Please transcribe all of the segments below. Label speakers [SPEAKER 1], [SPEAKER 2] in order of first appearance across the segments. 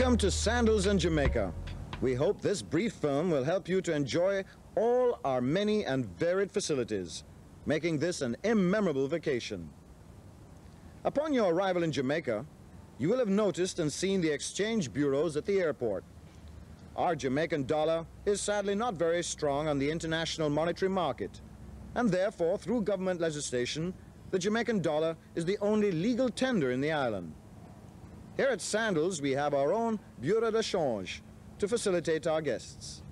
[SPEAKER 1] Welcome to Sandals in Jamaica. We hope this brief film will help you to enjoy all our many and varied facilities, making this an immemorable vacation. Upon your arrival in Jamaica, you will have noticed and seen the exchange bureaus at the airport. Our Jamaican dollar is sadly not very strong on the international monetary market, and therefore, through government legislation, the Jamaican dollar is the only legal tender in the island. Here at Sandals, we have our own Bureau de Change to facilitate our guests.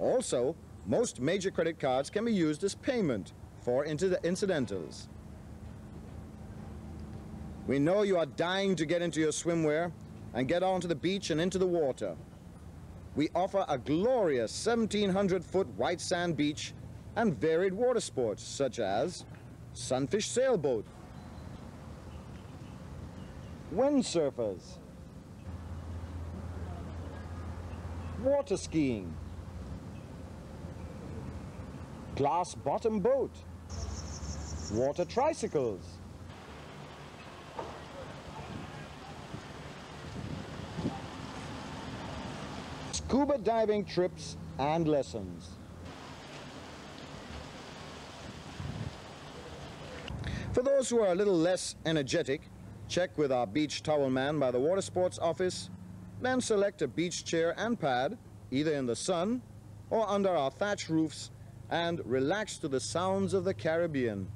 [SPEAKER 1] Also, most major credit cards can be used as payment for incidentals. We know you are dying to get into your swimwear and get onto the beach and into the water. We offer a glorious 1,700-foot white sand beach and varied water sports such as sunfish sailboat, windsurfers, water skiing, glass bottom boat, water tricycles, scuba diving trips and lessons. For those who are a little less energetic, check with our beach towel man by the water sports office, then select a beach chair and pad, either in the sun or under our thatch roofs, and relax to the sounds of the Caribbean.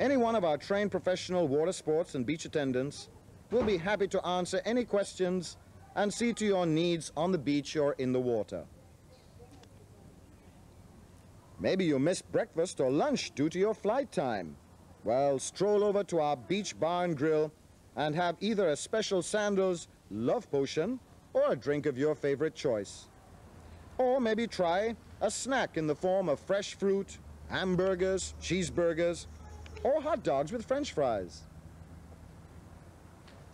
[SPEAKER 1] Any one of our trained professional water sports and beach attendants will be happy to answer any questions and see to your needs on the beach or in the water. Maybe you missed breakfast or lunch due to your flight time. Well, stroll over to our beach bar and grill and have either a special Sandals love potion or a drink of your favorite choice. Or maybe try a snack in the form of fresh fruit, hamburgers, cheeseburgers, or hot dogs with french fries.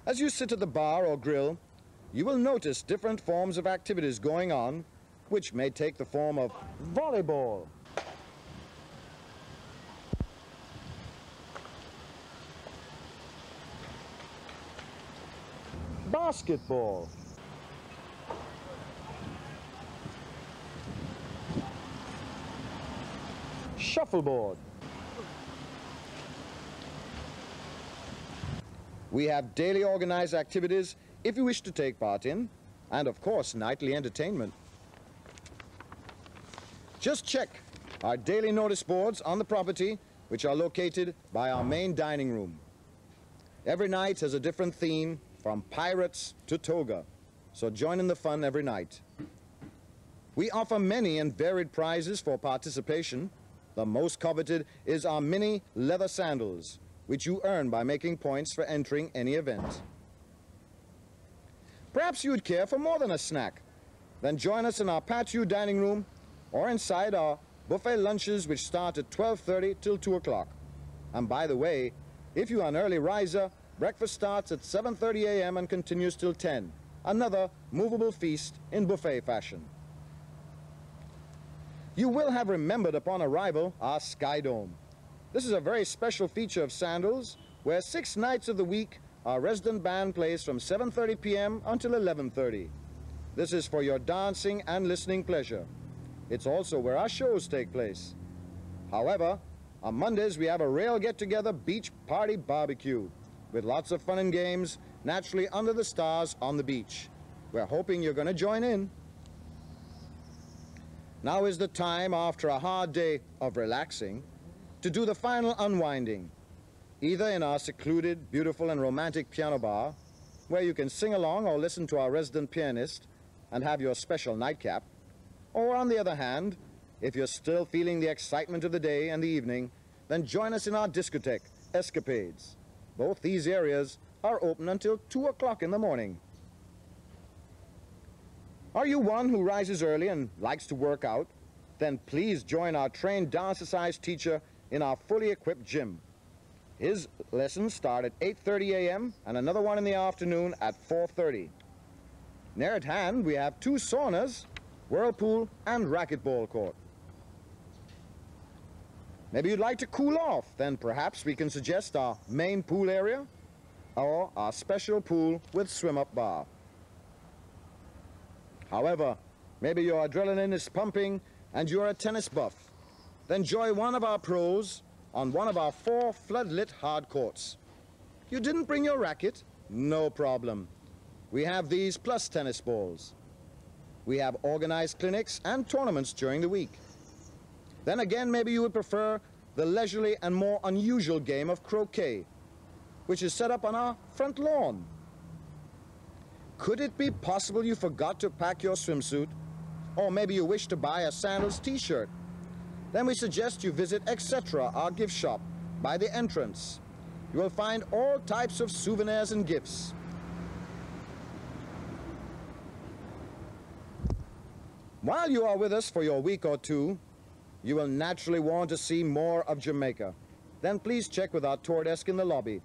[SPEAKER 1] As you sit at the bar or grill, you will notice different forms of activities going on, which may take the form of volleyball, basketball. Shuffleboard. We have daily organized activities if you wish to take part in, and of course nightly entertainment. Just check our daily notice boards on the property which are located by our main dining room. Every night has a different theme from pirates to toga, so join in the fun every night. We offer many and varied prizes for participation. The most coveted is our mini leather sandals, which you earn by making points for entering any event. Perhaps you would care for more than a snack. Then join us in our patio dining room or inside our buffet lunches which start at 12.30 till 2 o'clock. And by the way, if you are an early riser, Breakfast starts at 7.30 a.m. and continues till 10. Another movable feast in buffet fashion. You will have remembered upon arrival our Sky Dome. This is a very special feature of Sandals, where six nights of the week our resident band plays from 7.30 p.m. until 11.30. This is for your dancing and listening pleasure. It's also where our shows take place. However, on Mondays we have a real get-together beach party barbecue with lots of fun and games, naturally under the stars on the beach. We're hoping you're going to join in. Now is the time, after a hard day of relaxing, to do the final unwinding, either in our secluded, beautiful and romantic piano bar, where you can sing along or listen to our resident pianist and have your special nightcap, or on the other hand, if you're still feeling the excitement of the day and the evening, then join us in our discotheque, Escapades. Both these areas are open until 2 o'clock in the morning. Are you one who rises early and likes to work out? Then please join our trained dance teacher in our fully equipped gym. His lessons start at 8.30 a.m. and another one in the afternoon at 4.30. Near at hand, we have two saunas, whirlpool, and racquetball court. Maybe you'd like to cool off, then perhaps we can suggest our main pool area or our special pool with swim-up bar. However, maybe your adrenaline is pumping and you're a tennis buff. Then join one of our pros on one of our four floodlit hard courts. You didn't bring your racket? No problem. We have these plus tennis balls. We have organized clinics and tournaments during the week. Then again, maybe you would prefer the leisurely and more unusual game of croquet, which is set up on our front lawn. Could it be possible you forgot to pack your swimsuit? Or maybe you wish to buy a sandals t-shirt? Then we suggest you visit Etc., our gift shop, by the entrance. You will find all types of souvenirs and gifts. While you are with us for your week or two, you will naturally want to see more of Jamaica. Then please check with our tour desk in the lobby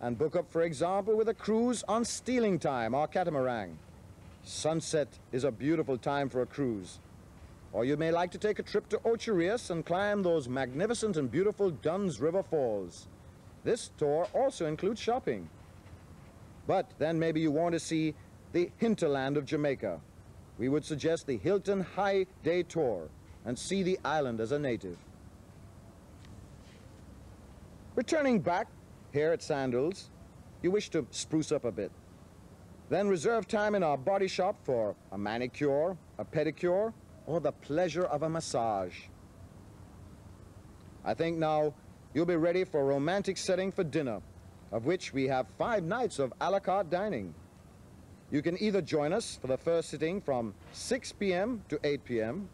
[SPEAKER 1] and book up, for example, with a cruise on Stealing Time, our catamaran. Sunset is a beautiful time for a cruise. Or you may like to take a trip to Ocho Rios and climb those magnificent and beautiful Dunn's River Falls. This tour also includes shopping. But then maybe you want to see the hinterland of Jamaica. We would suggest the Hilton High Day Tour and see the island as a native. Returning back here at Sandals, you wish to spruce up a bit. Then reserve time in our body shop for a manicure, a pedicure, or the pleasure of a massage. I think now you'll be ready for a romantic setting for dinner, of which we have five nights of a la carte dining. You can either join us for the first sitting from 6 p.m. to 8 p.m.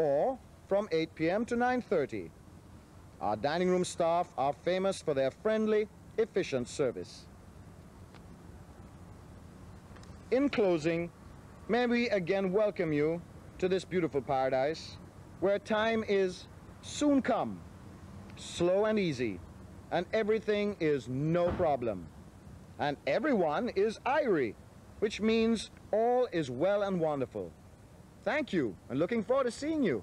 [SPEAKER 1] or from 8 p.m. to 9.30. Our dining room staff are famous for their friendly, efficient service. In closing, may we again welcome you to this beautiful paradise where time is soon come, slow and easy, and everything is no problem. And everyone is Irie, which means all is well and wonderful. Thank you, and looking forward to seeing you.